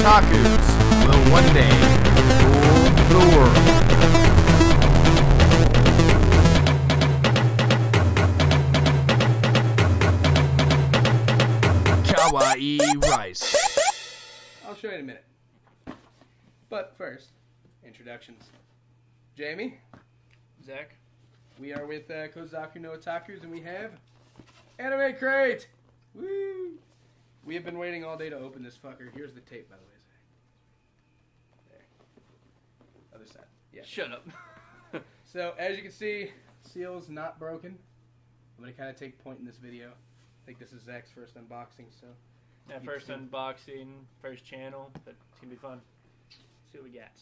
otakus will one day rule the world. Kawaii Rice. I'll show you in a minute. But first, introductions. Jaime, Zack, we are with uh, Kozaku no Otakus, and we have Anime Crate. Woo! We have been waiting all day to open this fucker. Here's the tape, by the way. Zack. There. Other side. Yeah. shut up. So as you can see, seal's not broken. I'm gonna kind of take point in this video. I think this is Zack's first unboxing, so yeah, first unboxing, first channel, but it's gonna be fun. See what we got.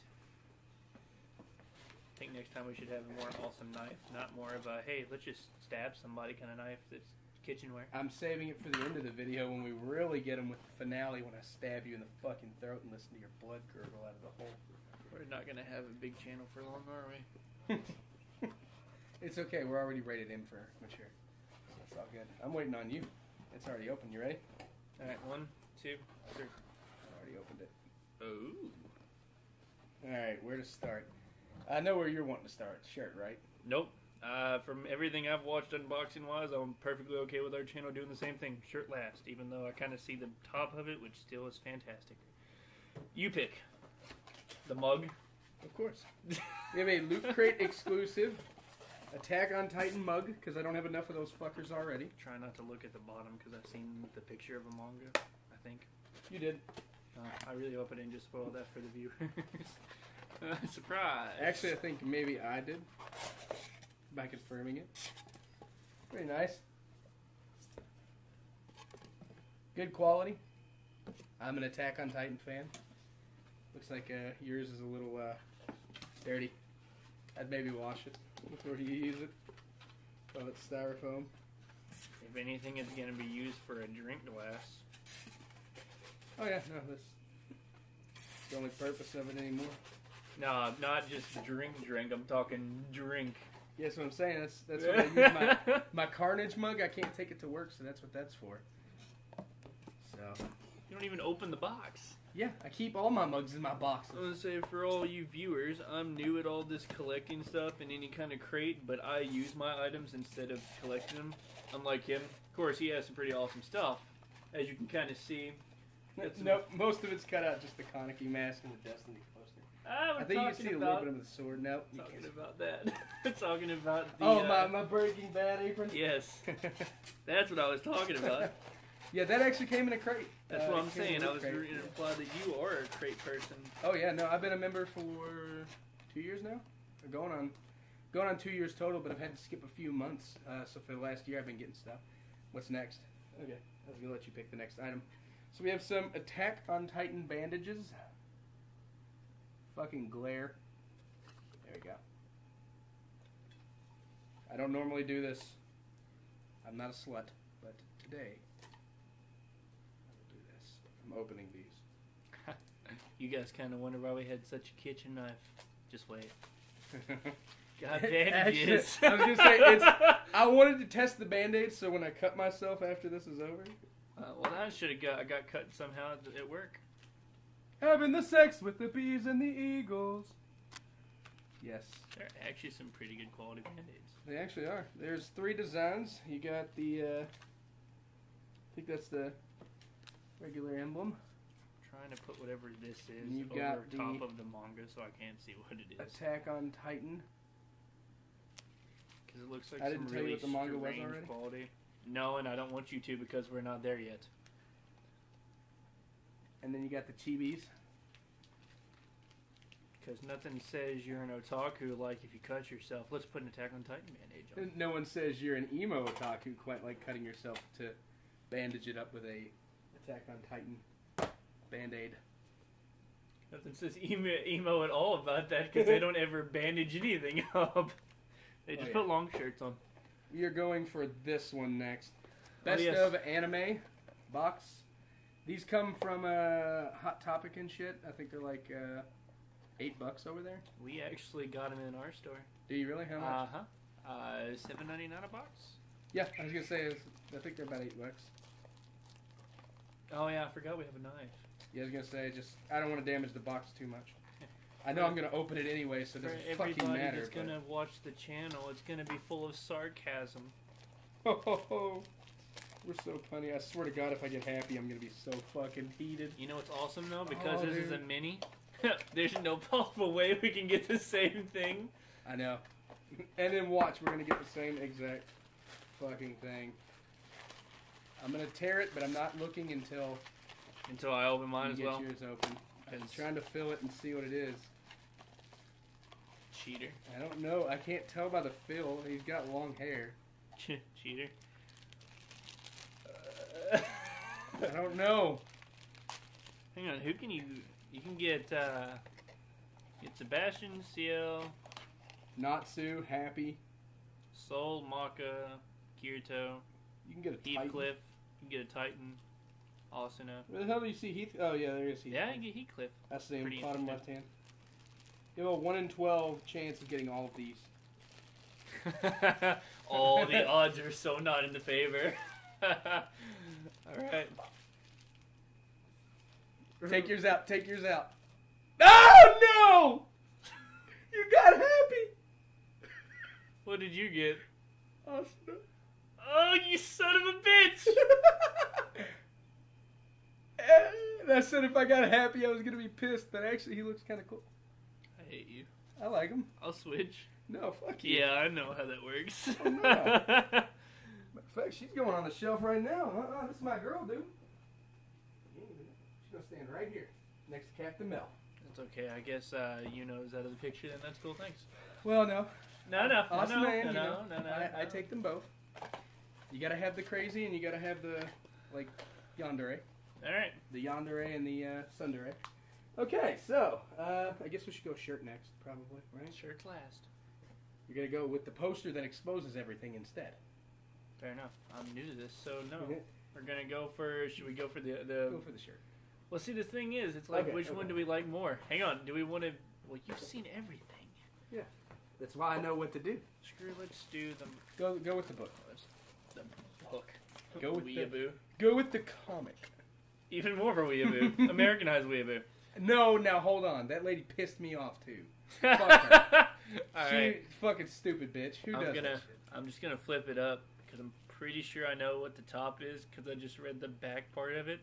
I think next time we should have a more awesome knife, not more of a hey, let's just stab somebody kind of knife that's kitchenware. I'm saving it for the end of the video when we really get him with the finale when I stab you in the fucking throat and listen to your blood gurgle out of the hole. We're not gonna have a big channel for long, are we? it's okay. We're already rated in for mature. That's all good. I'm waiting on you. It's already open. You ready? All right, one, two, three. I already opened it. Oh. All right. Where to start? I know where you're wanting to start. Shirt, right? Nope. Uh, from everything I've watched unboxing wise, I'm perfectly okay with our channel doing the same thing. Shirt last, even though I kind of see the top of it, which still is fantastic. You pick the mug. Of course. We have a Loot Crate exclusive Attack on Titan mug because I don't have enough of those fuckers already. Try not to look at the bottom because I've seen the picture of a manga. I think. You did. Uh, I really hope I didn't just spoil that for the viewers. uh, surprise! Actually, I think maybe I did. By confirming it. Very nice. Good quality. I'm an Attack on Titan fan. Looks like uh, yours is a little uh, dirty. I'd maybe wash it before you use it. Oh, it's styrofoam. if anything, it's gonna be used for a drink glass. Oh yeah, no, that's the only purpose of it anymore. No, not just drink, drink. I'm talking drink. Yeah, that's what I'm saying. That's that's what I use my my Carnage mug. I can't take it to work, so that's what that's for. So You don't even open the box. Yeah, I keep all my mugs in my boxes. I was gonna say for all you viewers, I'm new at all this collecting stuff and any kind of crate, but I use my items instead of collecting them. Unlike him, of course, he has some pretty awesome stuff, as you can kind of see. Nope, most of it's cut out. Just the Kaneki mask and the Destiny poster. I, I think you see a little bit of the sword. Nope, you talking can't. about that. talking about the. Oh, uh, my my Breaking Bad apron. Yes, that's what I was talking about. yeah, that actually came in a crate. That's Uh, what I'm saying. I was crate. going to imply that you are a crate person. Oh yeah, no, I've been a member for two years now. Or Going on, going on two years total, but I've had to skip a few months. Uh, so for the last year, I've been getting stuff. What's next? Okay, I was gonna let you pick the next item. So we have some Attack on Titan bandages. Fucking glare. There we go. I don't normally do this. I'm not a slut, but today I will do this. I'm opening these. You guys kind of wonder why we had such a kitchen knife. Just wait. God Actually, bandages. I was gonna say, it's- I wanted to test the band-aids so when I cut myself after this is over. Uh, well, that should have got I got cut somehow at- at work. Having the sex with the bees and the eagles. Yes, They're actually some pretty good quality band-aids. they actually are. There's three designs. You got the, uh, I think that's the regular emblem. trying to put whatever this is you've over got top the- of the manga so I can't see what it is. Attack on Titan. Because it looks like I some didn't tell you really what the manga was already? quality. No, and I don't want you to because we're not there yet. And then you got the chibis. Because nothing says you're an otaku like if you cut yourself. Let's put an Attack on Titan bandage on. No one says you're an emo otaku quite like cutting yourself to bandage it up with a Attack on Titan band-aid. Nothing says emo, emo at all about that because they don't ever bandage anything up. They just Oh, yeah. put long shirts on. We are going for this one next. Oh, Best yes. of anime box. These come from uh, Hot Topic and shit. I think they're like uh, eight bucks over there. We actually got them in our store. Do you really? How much? Uh huh. Uh, seven ninety nine a box. yeah, I was gonna say. I think they're about eight bucks. Oh yeah, I forgot we have a knife. Yeah, I was gonna say just I don't want to damage the box too much. I know I'm gonna open it anyway, so it doesn't fucking everybody matter. that's but- gonna watch the channel, it's gonna be full of sarcasm. Ho, ho, ho. We're so funny. I swear to God, if I get happy, I'm gonna be so fucking heated. You know what's awesome though? Because Oh, this is a mini, there's no possible way we can get the same thing. I know. And then watch, we're gonna get the same exact fucking thing. I'm gonna tear it, but I'm not looking until Until I open mine you as get well. yours open. I'm trying to fill it and see what it is. Cheater. I don't know. I can't tell by the fill. He's got long hair. Cheater. I don't know. Hang on, who can you? You can get uh, get Sebastian, Ciel, Natsu, Happy. Soul, Maka, Kirito, You can get a Titan. Heathcliff. You can get uh, a Titan. Asuna. Where the hell do you see Heath? Oh yeah, there is Heath. Yeah, you can get Heathcliff. That's the Pretty bottom left hand. You have a one in twelve chance of getting all of these. All the odds are so not in the favor. All right. Take yours out. Take yours out. Oh no! You got happy. What did you get? Awesome. Oh, you son of a bitch! And I said if I got happy, I was gonna be pissed, but actually he looks kind of cool. I hate you. I like him. I'll switch. No, fuck you. Yeah, I know how that works. Oh, no. Of fact, she's going on the shelf right now. Uh-uh, this is my girl, dude. She's gonna stand right here, next to Captain Mel. That's okay. I guess uh, you know is out of the picture. Then that's cool. Thanks. Well, no, No, no, awesome no, man. no, you no, know. no, no, I, I no. take them both. You gotta have the crazy, and you gotta have the like yandere, All right. the yandere and the uh, tsundere. Okay, so uh, I guess we should go shirt next, probably, right? Shirts last. You're gonna go with the poster that exposes everything instead. Fair enough. I'm new to this, so no. Okay. We're gonna go for. Should we go for the the? Go for the shirt. Well, see, the thing is, it's like Okay, which one do we like more? Hang on. Do we want to? Well, you've seen everything. Yeah, that's why I know what to do. Screw. Let's do the Go go with the book. The book. Go with the- Go with the comic. Even more for Weeaboo. Americanized Weeaboo. No, now hold on. That lady pissed me off too. All she right. fucking stupid bitch. Who I'm does gonna. that shit? I'm just gonna flip it up because I'm pretty sure I know what the top is because I just read the back part of it.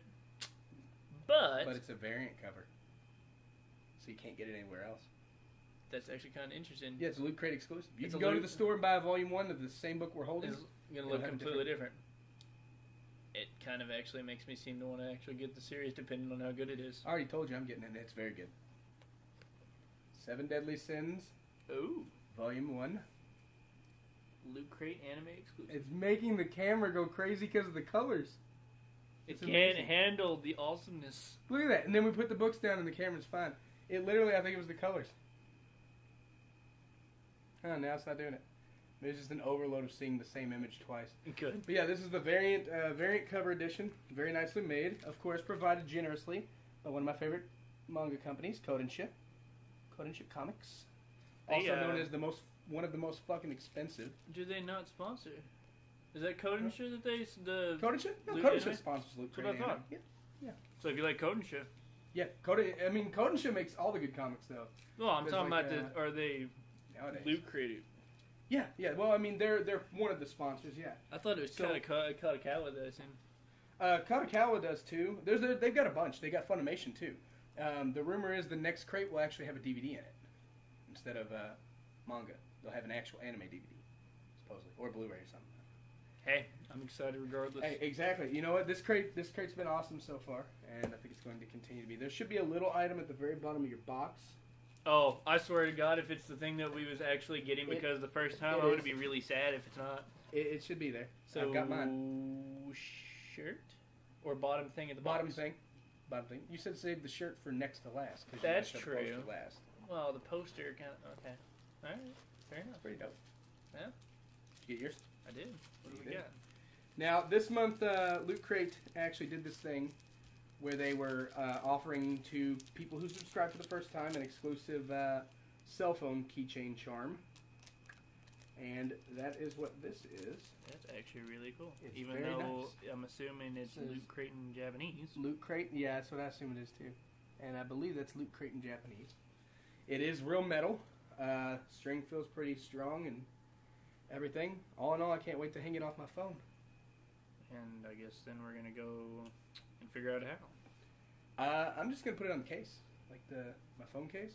But, But it's a variant cover, so you can't get it anywhere else. that's actually kind of interesting. Yeah, it's a Loot Crate exclusive. You It's can a go to the store and buy a volume one of the same book we're holding. It's gonna It'll look completely different. It kind of actually makes me seem to want to actually get the series, depending on how good it is. I already told you I'm getting it. and It's very good. Seven Deadly Sins, Ooh, Volume One. Loot Crate anime exclusive. It's making the camera go crazy because of the colors. It can't amazing. handle the awesomeness. Look at that. And then we put the books down and the camera's fine. It literally, I think it was the colors. Oh, now it's not doing it. There's just an overload of seeing the same image twice. Good. But yeah, this is the variant uh, variant cover edition. Very nicely made. Of course, provided generously by one of my favorite manga companies, Kodansha. Kodansha Comics. They, Also known uh, as the most one of the most fucking expensive. Do they not sponsor? Is that Kodansha that they the? Kodansha? No, Kodansha Anime? sponsors Loot That's what I thought. Anime. Yeah. So if you like Kodansha, Yeah, Koda, I mean, Kodansha makes all the good comics, though, no, I'm talking like, about the. Are they nowadays. Loot Crate? Yeah, yeah. Well, I mean, they're they're one of the sponsors. Yeah. I thought it was So- Kadokawa seen. Uh, Kadokawa does too. There's a, they've got a bunch. They got Funimation too. Um, the rumor is the next crate will actually have a DVD in it instead of uh, manga. They'll have an actual anime DVD, supposedly, or Blu-ray or something. Hey, I'm excited regardless. Hey, exactly. You know what? This crate this crate's been awesome so far, and I think it's going to continue to be. There should be a little item at the very bottom of your box. Oh, I swear to God, if it's the thing that we was actually getting It- because the first time, I'm gonna be really sad if it's not. It, it should be there. So I've got mine. shirt or bottom thing at the Bottom box? thing. Bottom thing. You said save the shirt for next to last. 'cause you That's messed up the poster true. Last. Well, the poster kind of okay. All right, fair enough. Pretty dope. Yeah. Did you get yours? I did. What do we did. got? Now, this month, uh, Loot Crate actually did this thing where they were uh, offering to people who subscribe for the first time an exclusive uh, cell phone keychain charm. And that is what this is. That's actually really cool. It's Even though nice. I'm assuming it's Says- Loot Crate in Japanese. Loot Crate, yeah, that's what I assume it is too. And I believe that's Loot Crate in Japanese. It is real metal. Uh, string feels pretty strong and everything. All in all, I can't wait to hang it off my phone. And I guess then we're gonna go and figure out how. Uh, I'm just gonna put it on the case, like the my phone case,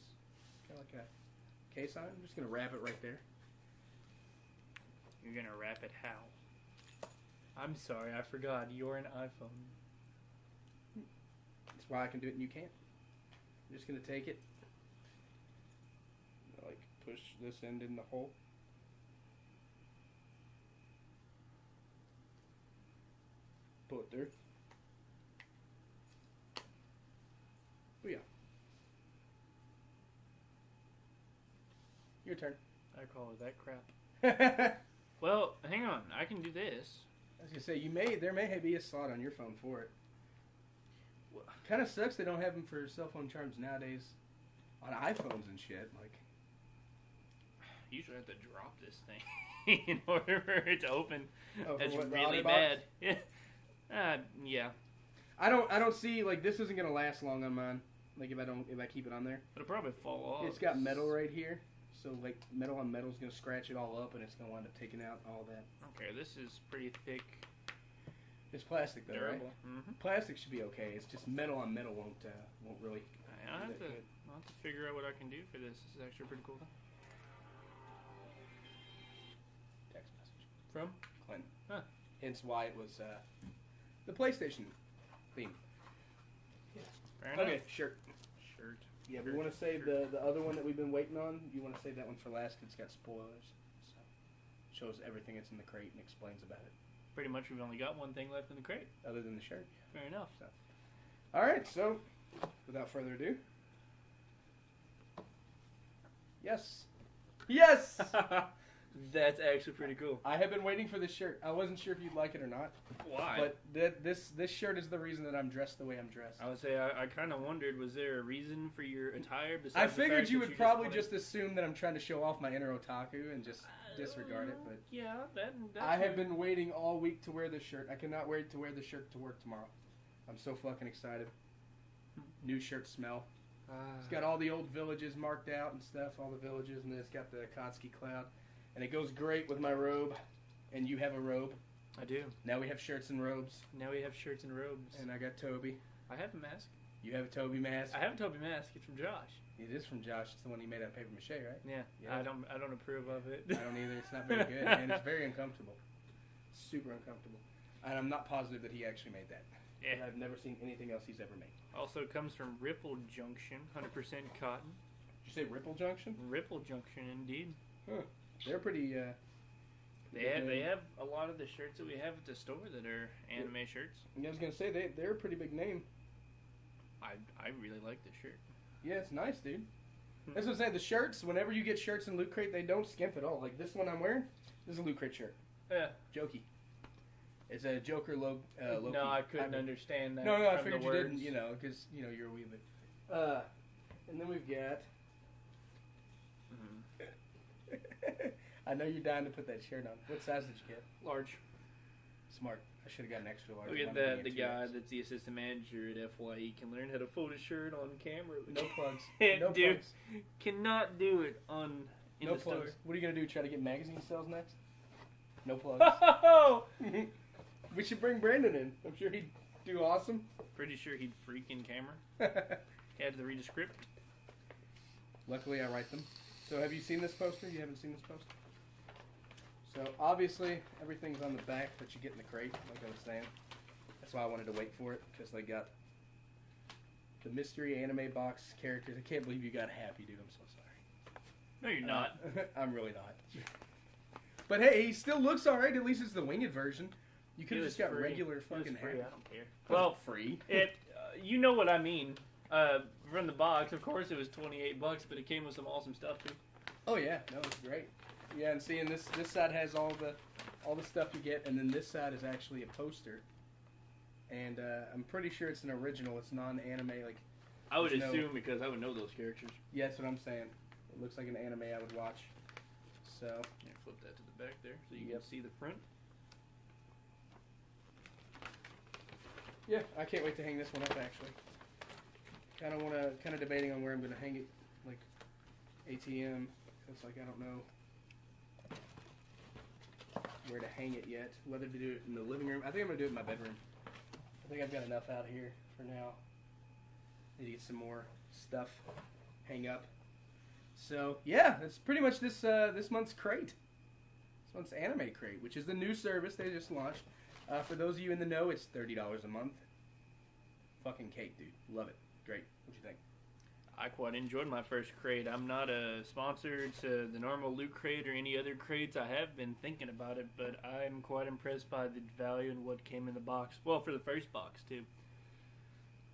kind of like a case on it. I'm just gonna wrap it right there. You're gonna wrap it how? I'm sorry, I forgot. You're an iPhone. That's why I can do it and you can't. I'm just gonna take it, like push this end in the hole. Pull it through. Booyah. Your turn. I call it that crap. Well, hang on. I can do this. I was gonna say you may there may be a slot on your phone for it. Wha- Kind of sucks they don't have them for cell phone charms nowadays, on iPhones and shit. Like You usually have to drop this thing in order for it to open. Oh, That's what, really bad. Yeah. Uh, yeah. I don't I don't see like this isn't gonna last long on mine. Like if I don't if I keep it on there, It'll probably fall off. it's got metal right here, so like metal on metal's gonna scratch it all up and it's gonna wind up taking out all that. Okay, this is pretty thick, It's plastic though, right? Mm-hmm. Plastic should be okay. It's just metal on metal won't uh, won't really. I'll have, to, good? I'll have to figure out what I can do for this. This is actually pretty cool. Text message. From? Clinton. Huh. Hence why it was uh, the PlayStation theme. Fair. Okay. Shirt. Yeah, we want to save the the other one that we've been waiting on. You want to save that one for last 'cause it's got spoilers. So shows everything that's in the crate and explains about it, Pretty much, we've only got one thing left in the crate. other than the shirt. Fair enough. So. All right, so without further ado, yes, yes. That's actually pretty cool. I have been waiting for this shirt. I wasn't sure if you'd like it or not, Why? but th- this this shirt is the reason that I'm dressed the way I'm dressed. I would say I, I kind of wondered, was there a reason for your attire? Besides I the figured fact you that would probably wanted- just assume that I'm trying to show off my inner otaku and just disregard it, but yeah, that. That's I have been waiting all week to wear this shirt. I cannot wait to wear this shirt to work tomorrow. I'm so fucking excited. New shirt smell. Uh, It's got all the old villages marked out and stuff, all the villages, and then it's got the Akatsuki cloud. And it goes great with my robe. And you have a robe. I do. Now we have shirts and robes. Now we have shirts and robes. And I got Toby. I have a mask. You have a Toby mask. I have a Toby mask. It's from Josh. It is from Josh. It's the one he made out of paper mache, right? Yeah. Yeah. I don't. I don't approve of it. I don't either. It's not very good, and it's very uncomfortable. Super uncomfortable. And I'm not positive that he actually made that. Yeah. I've never seen anything else he's ever made. Also comes from Ripple Junction, 100% cotton. Did you say Ripple Junction? Ripple Junction, indeed. They're pretty. Uh, They have they have a lot of the shirts that we have at the store that are anime shirts. I was gonna say they they're a pretty big name. I I really like this shirt. Yeah, it's nice, dude. Hmm. That's what I'm saying. The shirts, whenever you get shirts in Loot Crate, they don't skimp at all. Like this one I'm wearing, this is a Loot Crate shirt. Yeah. Jokey. It's a Joker logo. Uh, Loki no, I couldn't hybrid. understand that. No, no, I figured you didn't. You know, because you know you're a weebly. Uh, and then we've got. I know you're dying to put that shirt on. What size did you get? Large. Smart. I should have got an extra large. Look at that. The guy that's the assistant manager at FYE can learn how to fold a shirt on camera. No plugs. No plugs. Cannot do it on in no the plugs. What are you gonna do? Try to get magazine sales next? No plugs. store. we should bring Brandon in. I'm sure he'd do awesome. Pretty sure he'd freak in camera. He had to read a script. Luckily, I write them. So, have you seen this poster? You haven't seen this poster? So, obviously, everything's on the back that you get in the crate, like I was saying. That's why I wanted to wait for it, because they got the mystery anime box characters. I can't believe you got happy, dude. I'm so sorry. No, you're not. Uh, I'm really not. But hey, he still looks alright. At least it's the winged version. You could have just got free. regular fucking free. I hair. don't care. Well, Well, free. it. Uh, you know what I mean. Uh, from the box, of course, it was twenty eight bucks, but it came with some awesome stuff too. Oh yeah, no, it's great. Yeah, and seeing this this side has all the all the stuff you get, and then this side is actually a poster. And uh, I'm pretty sure it's an original. It's non-anime. Like, I would no- assume because I would know those characters. yeah, that's what I'm saying. It looks like an anime I would watch. So Yeah, flip that to the back there so you Yep. can see the front. yeah, I can't wait to hang this one up. Actually, kind of want to kind of debating on where I'm gonna hang it, like ATM. It's like I don't know where to hang it yet. Whether to do it in the living room. I think I'm gonna do it in my bedroom. I think I've got enough out here for now. Need to get some more stuff hang up. So yeah, that's pretty much this uh, this month's crate. This month's anime crate, which is the new service they just launched. Uh, for those of you in the know, it's thirty dollars a month. Fucking cake, dude. Love it. Great. What you think? I quite enjoyed my first crate. I'm not a sponsor to the normal loot crate or any other crates. I have been thinking about it, but I'm quite impressed by the value and what came in the box. Well, for the first box too.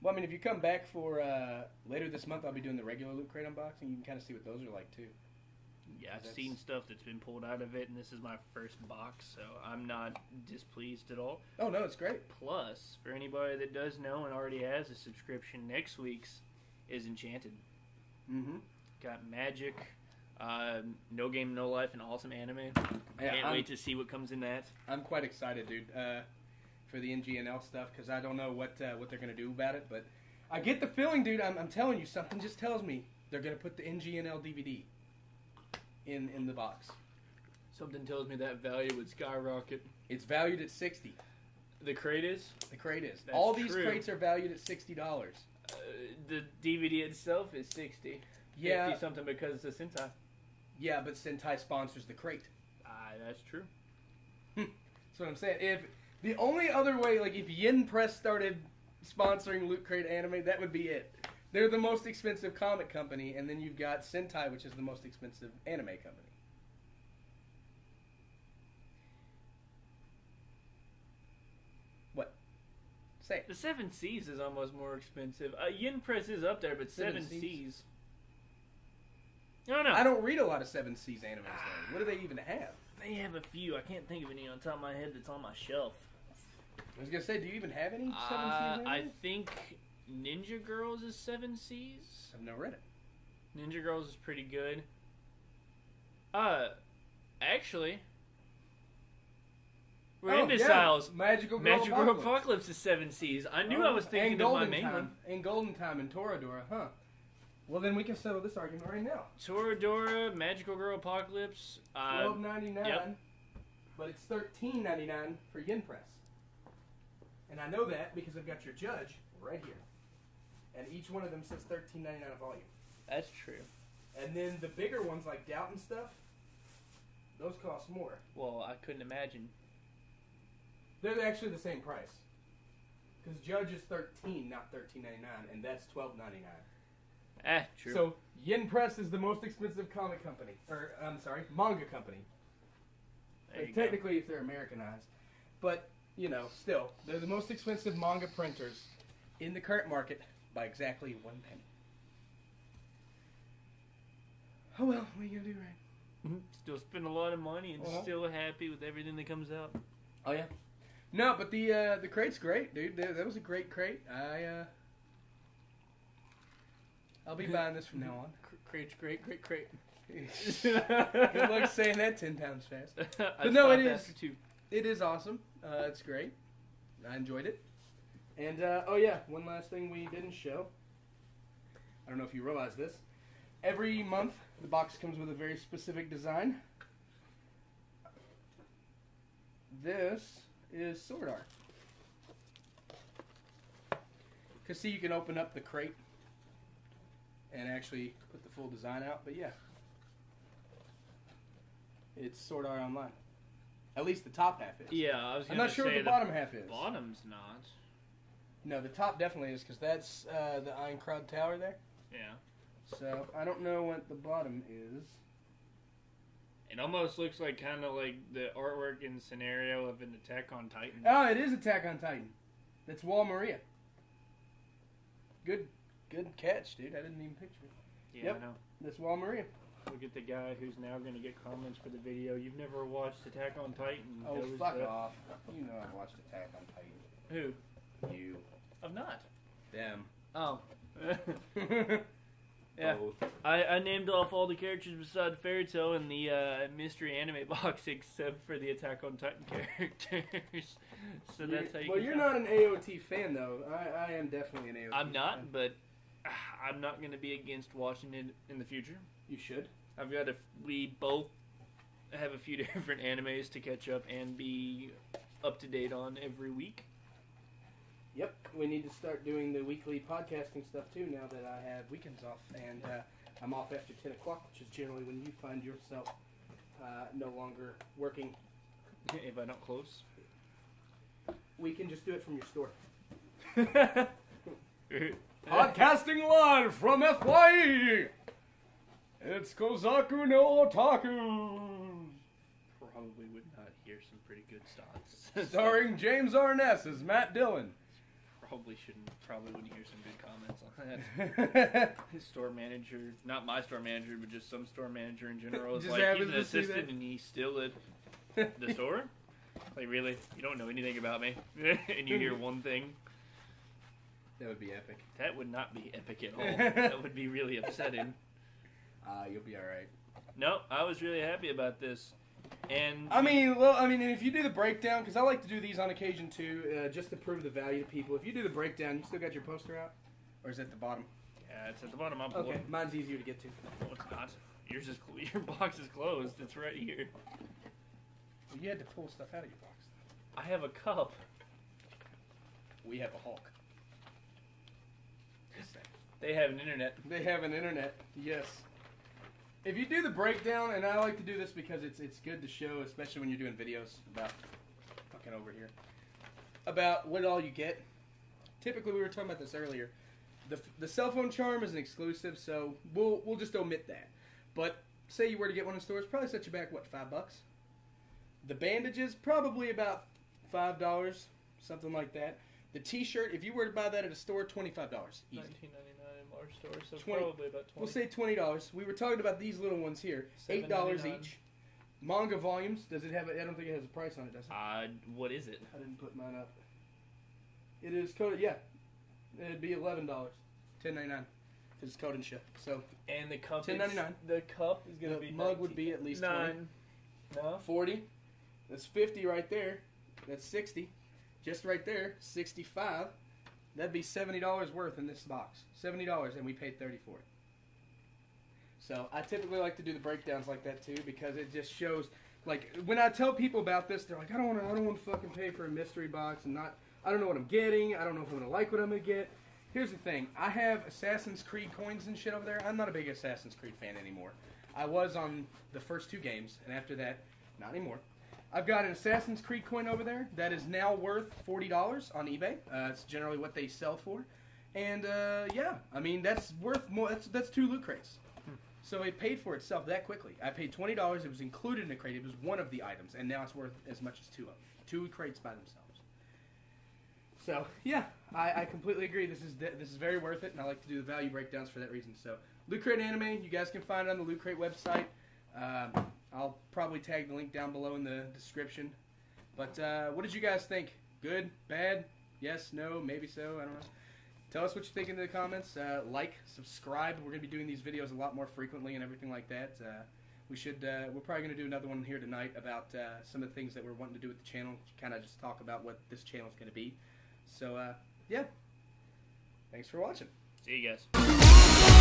Well, I mean, if you come back for uh, later this month, I'll be doing the regular loot crate unboxing. You can kind of see what those are like too. Yeah, I've That's- seen stuff that's been pulled out of it, and this is my first box, so I'm not displeased at all. Oh no, it's great. Plus, for anybody that does know and already has a subscription, next week's is Enchanted. Mm-hmm. Got Magic, uh, No Game No Life, and awesome anime. Yeah, Can't I'm, wait to see what comes in that. I'm quite excited, dude, uh, for the NGNL stuff because I don't know what uh, what they're gonna do about it, but I get the feeling, dude. I'm, I'm telling you, something just tells me they're gonna put the NGNL DVD in in the box. Something tells me that value would skyrocket. It's valued at sixty. The crate is. The crate is. That's All these true. crates are valued at sixty dollars. Uh, the DVD itself is sixty. Yeah, 50 something because it's a Sentai. yeah, but Sentai sponsors the crate. Ah, that's true. That's what I'm saying. If the only other way, like if Yen Press started sponsoring Loot Crate Anime, that would be it. They're the most expensive comic company, and then you've got Sentai, which is the most expensive anime company. What? Say it. The Seven Seas is almost more expensive. Uh, Yen Press is up there, but Seven Seven, Seas? Seas. No, no. I don't read a lot of Seven Seas animes. Though. What do they even have? They have a few. I can't think of any on top of my head that's on my shelf. I was gonna say, do you even have any Seven Uh, Seas I think Ninja Girls is Seven Seas. I've never read it. Ninja Girls is pretty good. Uh, actually, we're Oh, imbeciles. yeah. Magical Girl Magic Girl Apocalypse. Apocalypse is Seven Seas. I knew Oh, I was thinking of my Golden main time, one. And Golden Time and Toradora, huh? Well, then we can settle this argument right now. Toradora, Magical Girl Apocalypse. Uh, Twelve ninety nine, yep. but it's thirteen ninety nine for Yen Press. And I know that because I've got your judge right here, and each one of them says thirteen ninety nine a volume. that's true. And then the bigger ones like Doubt and stuff, those cost more. Well, I couldn't imagine. They're actually the same price. Because Judge is thirteen, not thirteen ninety nine, and that's twelve ninety nine. Ah, true. So Yen Press is the most expensive comic company, or I'm sorry, manga company. there Like, you go. technically, if they're Americanized, but you know, still, they're the most expensive manga printers in the current market by exactly one penny. Oh well, what are you gonna do, right? Mhm. Still spend a lot of money and Uh-huh. still happy with everything that comes out. Oh yeah. No, but the uh, the crate's great, dude. That, that was a great crate. I uh, I'll be buying this from now on. Cr- Crate's great, great crate. Good luck saying that ten times fast. but no, it is. Too. It is awesome. Uh, it's great. I enjoyed it. And uh, oh yeah, one last thing we didn't show. I don't know if you realize this. Every month, the box comes with a very specific design. This is sword art. Cause see, you can open up the crate and actually put the full design out. But yeah, it's sword art online. At least the top half is. Yeah, I was I'm not sure what the bottom half is. bottom's not. No, the top definitely is because that's uh, the Aincrad Tower there. Yeah. So I don't know what the bottom is. It almost looks like kind of like the artwork and scenario of an Attack on Titan. Oh, it is Attack on Titan. That's Wall Maria. Good, good catch, dude. I didn't even picture it. yeah, yep. I know. That's Wall Maria. Look at the guy who's now going to get comments for the video. You've never watched Attack on Titan. Oh, fuck the- off. You know I've watched Attack on Titan. Who? You. I'm not. Damn. Oh. Yeah. Both. I, I named off all the characters beside Fairy Tail in the uh, mystery anime box except for the Attack on Titan characters. so You're- that's how you well, you're find- not an AOT fan though. I, I am definitely an AOT. I'm not, fan. but ah, I'm not going to be against watching it in the future. You should. I've got a. We both have a few different animes to catch up and be up to date on every week. Yep, we need to start doing the weekly podcasting stuff too. Now that I have weekends off, and uh, I'm off after ten o'clock, which is generally when you find yourself uh, no longer working. if I don't close. We can just do it from your store. Podcasting. Live from FYE. It's Kozaku no Otaku, Probably would not hear some pretty good stops. starring James Arness as Matt Dillon. Probably shouldn't. Probably wouldn't hear some good comments on that. His store manager, not my store manager, but just some store manager in general, is Just like he's happens an to see assistant that. and he's still at the store. Like really, you don't know anything about me, and you hear one thing. That would be epic. That would not be epic at all. that would be really upsetting. Uh, you'll be all right. No, I was really happy about this, and I mean, well, I mean, if you do the breakdown, because I like to do these on occasion too, uh, just to prove the value to people. If you do the breakdown, you still got your poster out, or is it at the bottom? yeah, it's at the bottom. I'm Okay, mine's easier to get to. No, it's not. Yours is your box is closed. It's right here. You had to pull stuff out of your box. I have a cup. We have a Hulk. They have an internet. They have an internet. Yes. If you do the breakdown, and I like to do this because it's it's good to show, especially when you're doing videos about fucking over here, about what all you get. Typically, we were talking about this earlier. The the cell phone charm is an exclusive, so we'll we'll just omit that. But say you were to get one in stores, probably set you back what five bucks. The bandages probably about five dollars, something like that. The T-shirt, if you were to buy that at a store, twenty five dollars. Easy. 1999 in our store, so 20 probably about 20. We'll say twenty dollars. We were talking about these little ones here, eight dollars each. Manga volumes. Does it have? A, I don't think it has a price on it. Does it? Uh, what is it? I didn't put mine up. It is coded. Yeah, it'd be eleven dollars, ten ninety nine. because It's coded ship. So And the cup. $10.99. The cup is gonna the be mug would be at least 20. nine. No. forty. That's fifty right there. That's sixty. Just right there, sixty five. That'd be seventy dollars worth in this box. Seventy dollars, and we paid thirty for it. So I typically like to do the breakdowns like that too because it just shows. Like when I tell people about this, they're like, I don't want to. I don't want to fucking pay for a mystery box and not. I don't know what I'm getting. I don't know if I'm gonna like what I'm gonna get. Here's the thing. I have Assassin's Creed coins and shit over there. I'm not a big Assassin's Creed fan anymore. I was on the first two games, and after that, not anymore. I've got an Assassin's Creed coin over there that is now worth forty dollars on eBay. Uh, it's generally what they sell for, and uh, yeah, I mean that's worth more. That's that's two loot crates. So it paid for itself that quickly. I paid twenty dollars. It was included in a crate. It was one of the items, and now it's worth as much as two of them. Two crates by themselves. So yeah, I, I completely agree. This is de- this is very worth it, and I like to do the value breakdowns for that reason. So Loot Crate Anime, you guys can find it on the Loot Crate website. Um, I'll probably tag the link down below in the description. But uh, what did you guys think? Good, bad, yes, no, maybe so. I don't know. Tell us what you think in the comments. Uh, like, subscribe. We're gonna be doing these videos a lot more frequently and everything like that. Uh, we should. Uh, we're probably gonna do another one here tonight about uh, some of the things that we're wanting to do with the channel. Kind of just talk about what this channel is gonna be. So uh, yeah. Thanks for watching. See you guys.「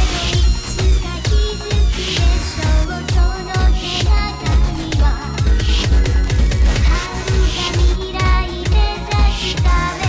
食べ